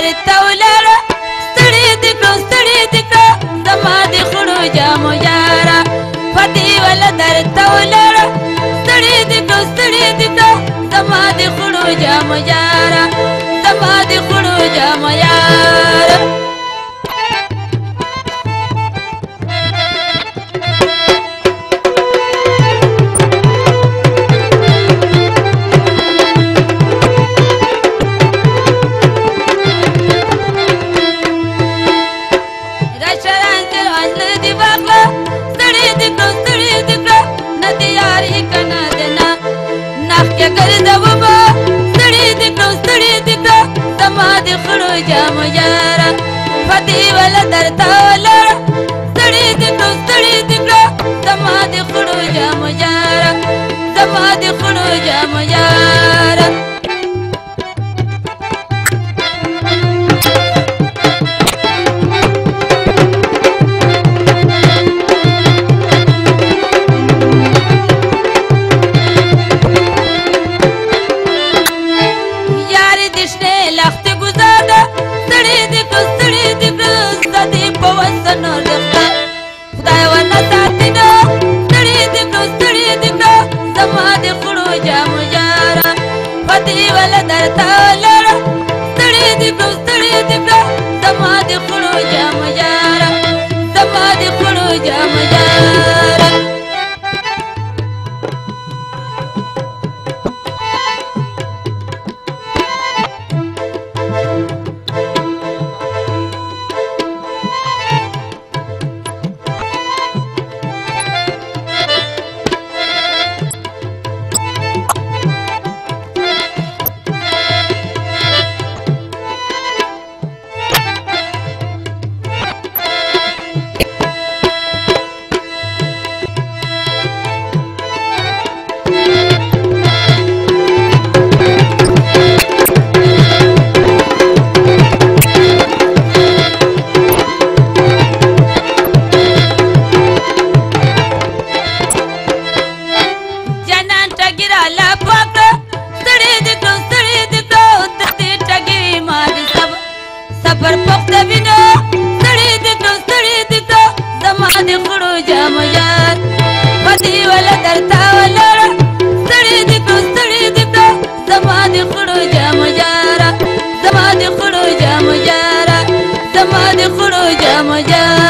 لارې ته ولاړه ستړې دې کړو ستړې دې کړو زما د خړو جامو یاره فتې وله درته ولاړه ستړې دې کړو ستړې دې کړو زما د خړو جامو یاره زما د خړو جامو یاره کوي کنه دنا نخ کې ګرد وبا ستړي دې کړو ستړي دې کړو زما دې خړو جام یارا پتی ولا درتا ولا ستړي دې کړو ستړي دې کړو زما دې خړو جام یارا زما دې خړو جام یارا لخت گزاده سړی دې که سړی دې که ستا دې په وسن لخته خدای ونه ساتي نه سړی دې که سړی دې که زما د خړو جامو جاره پتې وله درته لړه سړی دې که سړی دې که زما د خړو جامو جاره زما د خړو جامو جاره باندې خړو جاميات پتی ولا درتا ولر ستړي دې په ستړي دې په زما دې خړو جاميارا زما دې خړو جاميارا زما دې خړو جاميارا